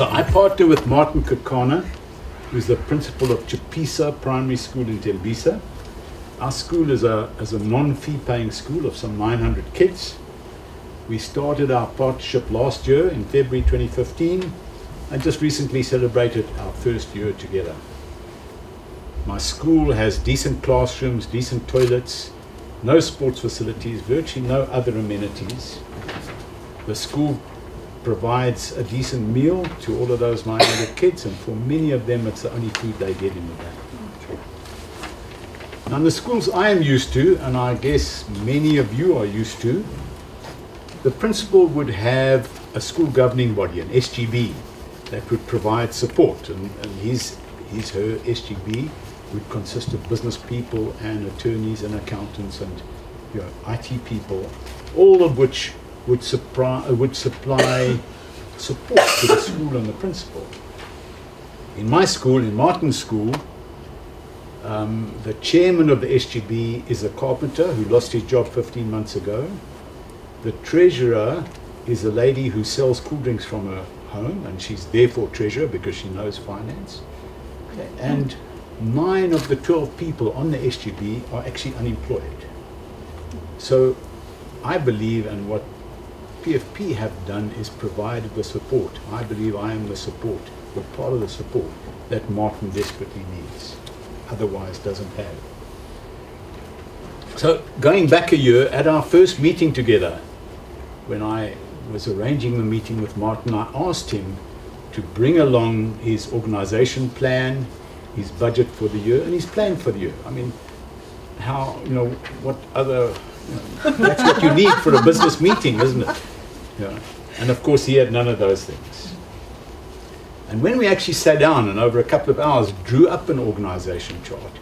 So I partner with Martin Kakana, who's the principal of Chapisa Primary School in Tembisa. Our school is a, is a non-fee paying school of some 900 kids. We started our partnership last year in February 2015 and just recently celebrated our first year together. My school has decent classrooms, decent toilets, no sports facilities, virtually no other amenities. The school provides a decent meal to all of those 900 kids, and for many of them, it's the only food they get in the day. Now, in the schools I am used to, and I guess many of you are used to, the principal would have a school governing body, an SGB, that would provide support, and, and his, his, her SGB would consist of business people and attorneys and accountants and you know, IT people, all of which would, supply, would supply support to the school and the principal. In my school, in Martin's school, um, the chairman of the SGB is a carpenter who lost his job 15 months ago. The treasurer is a lady who sells cool drinks from her home, and she's therefore treasurer because she knows finance. Okay. And nine of the 12 people on the SGB are actually unemployed. So I believe, and what PFP have done is provided the support. I believe I am the support, or part of the support that Martin desperately needs, otherwise doesn't have. So going back a year, at our first meeting together, when I was arranging the meeting with Martin, I asked him to bring along his organization plan, his budget for the year, and his plan for the year. I mean, how, you know, what other, that's what you need for a business meeting, isn't it? Yeah. And of course, he had none of those things. And when we actually sat down and over a couple of hours drew up an organization chart,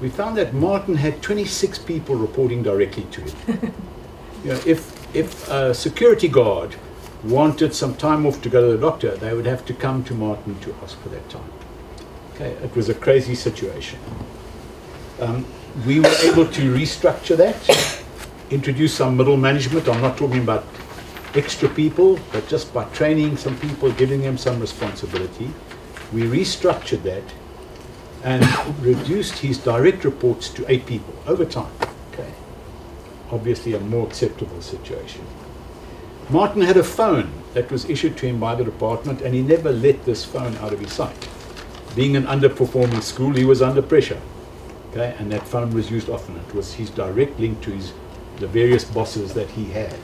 we found that Martin had 26 people reporting directly to him. you know, if, if a security guard wanted some time off to go to the doctor, they would have to come to Martin to ask for that time. Okay, it was a crazy situation. Um, we were able to restructure that, introduce some middle management. I'm not talking about extra people, but just by training some people, giving them some responsibility, we restructured that and reduced his direct reports to eight people over time. Okay, obviously a more acceptable situation. Martin had a phone that was issued to him by the department, and he never let this phone out of his sight. Being an underperforming school, he was under pressure. Okay, and that phone was used often. It was his direct link to his the various bosses that he had.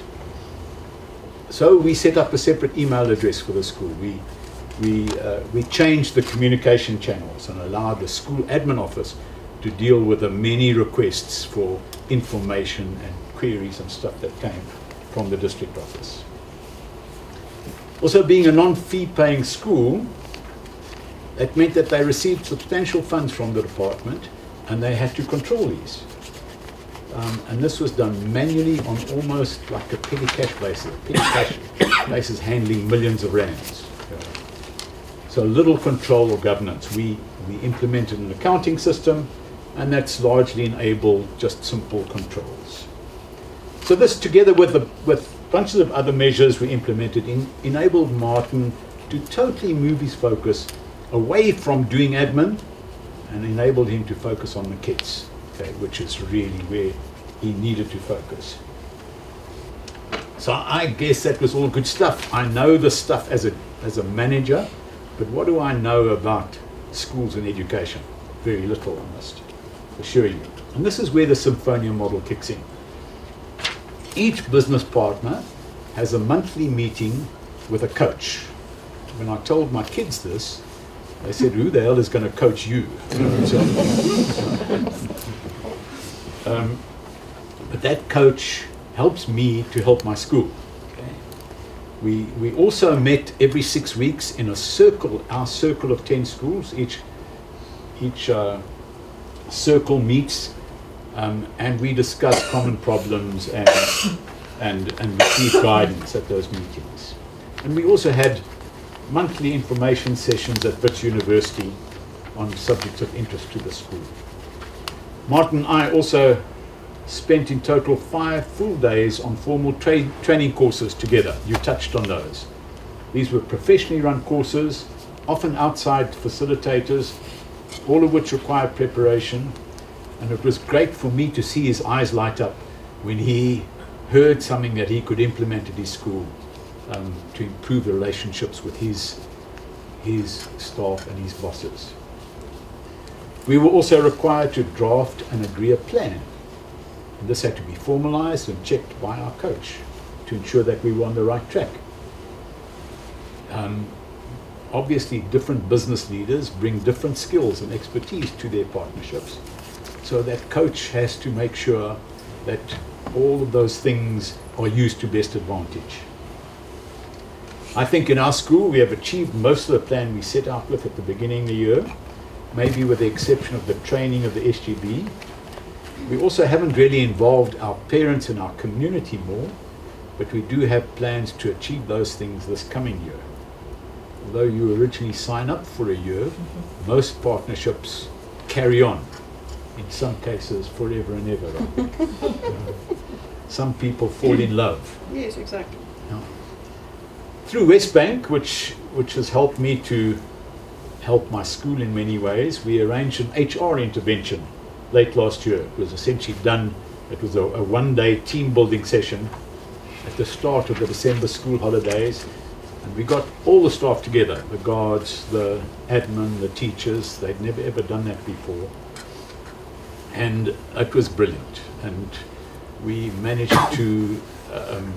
So we set up a separate email address for the school. We, we, uh, we changed the communication channels and allowed the school admin office to deal with the many requests for information and queries and stuff that came from the district office. Also, being a non-fee paying school, that meant that they received substantial funds from the department and they had to control these. Um, and this was done manually on almost like a petty cash basis. Petty cash basis handling millions of rands. So little control or governance. We, we implemented an accounting system and that's largely enabled just simple controls. So this together with, the, with bunches of other measures we implemented in, enabled Martin to totally move his focus away from doing admin and enabled him to focus on the kids which is really where he needed to focus. So I guess that was all good stuff. I know the stuff as a, as a manager, but what do I know about schools and education? Very little, I must assure you. And this is where the Symphonia model kicks in. Each business partner has a monthly meeting with a coach. When I told my kids this, they said, who the hell is going to coach you? Um, but that coach helps me to help my school. We, we also met every six weeks in a circle, our circle of 10 schools. Each, each uh, circle meets um, and we discuss common problems and, and, and receive guidance at those meetings. And we also had monthly information sessions at Wits University on subjects of interest to the school. Martin and I also spent in total five full days on formal tra training courses together. You touched on those. These were professionally run courses, often outside facilitators, all of which required preparation. And it was great for me to see his eyes light up when he heard something that he could implement at his school um, to improve the relationships with his, his staff and his bosses. We were also required to draft and agree a plan. And this had to be formalized and checked by our coach to ensure that we were on the right track. Um, obviously, different business leaders bring different skills and expertise to their partnerships. So that coach has to make sure that all of those things are used to best advantage. I think in our school we have achieved most of the plan we set out with at the beginning of the year, maybe with the exception of the training of the SGB. We also haven't really involved our parents and our community more, but we do have plans to achieve those things this coming year. Although you originally sign up for a year, most partnerships carry on, in some cases forever and ever. Uh, some people fall in love. Yes, exactly. Through WesBank, which which has helped me to help my school in many ways, we arranged an HR intervention late last year. It was essentially done. It was a, a one-day team building session at the start of the December school holidays, and we got all the staff together: the guards, the admin, the teachers. They'd never ever done that before, and it was brilliant. And we managed to um,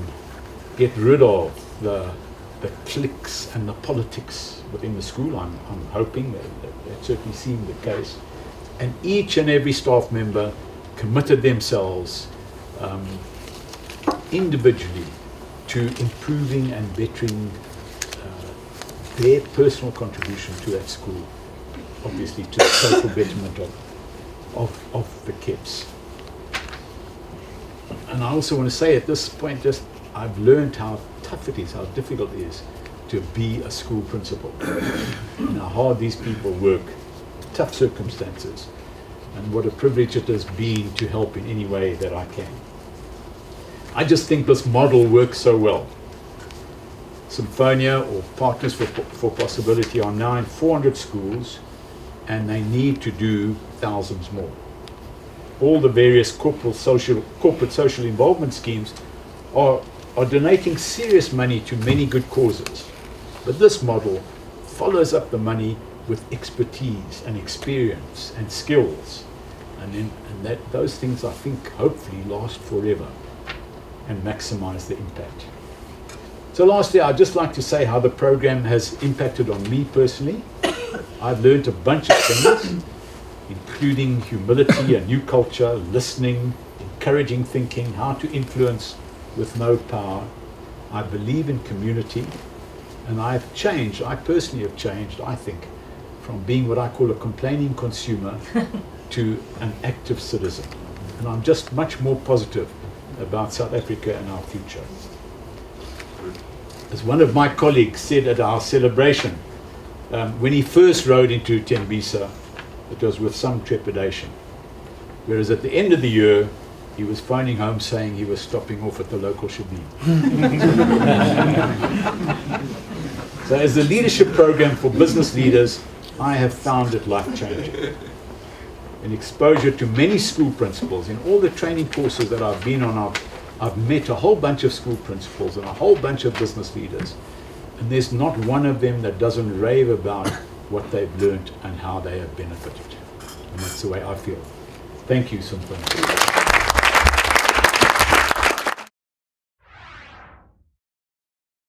get rid of the the cliques and the politics within the school. I'm, I'm hoping that, that, that certainly seemed the case. And each and every staff member committed themselves um, individually to improving and bettering uh, their personal contribution to that school, obviously to the total betterment of, of, of the kids. And I also want to say at this point, just I've learned how tough it is, how difficult it is to be a school principal, and how hard these people work, tough circumstances, and what a privilege it has been to help in any way that I can. I just think this model works so well. Symphonia or Partners for, for Possibility are now in 400 schools, and they need to do thousands more. All the various corporate social, corporate social involvement schemes are are donating serious money to many good causes. But this model follows up the money with expertise and experience and skills. And, in, and that those things, I think, hopefully last forever and maximize the impact. So lastly, I'd just like to say how the program has impacted on me personally. I've learned a bunch of things, including humility, a new culture, listening, encouraging thinking, how to influence with no power. I believe in community, and I've changed. I personally have changed, I think, from being what I call a complaining consumer to an active citizen. And I'm just much more positive about South Africa and our future. As one of my colleagues said at our celebration, um, when he first rode into Tembisa, it was with some trepidation. Whereas at the end of the year, he was phoning home saying he was stopping off at the local shebeen. so as the leadership program for business leaders, I have found it life-changing. An exposure to many school principals. In all the training courses that I've been on, I've, I've met a whole bunch of school principals and a whole bunch of business leaders. And there's not one of them that doesn't rave about what they've learned and how they have benefited. And that's the way I feel. Thank you, Symphony.